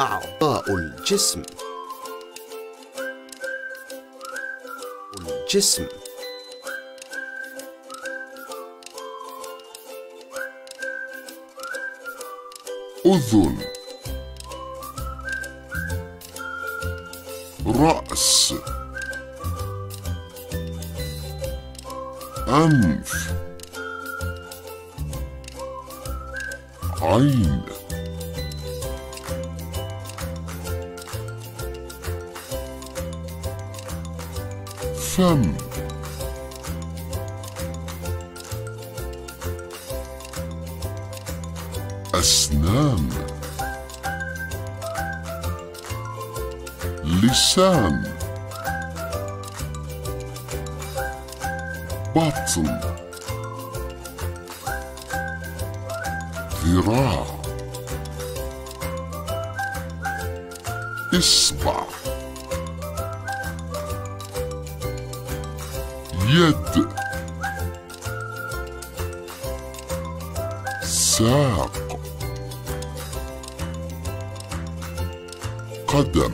أعضاء الجسم. الجسم. أذن. رأس. أنف. عين. فم أسنان. لسان. بطن. ذراع. إصبع. Привет! Сако. Кадам.